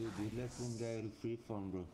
Dude, dude, let's one guy free farm, bro.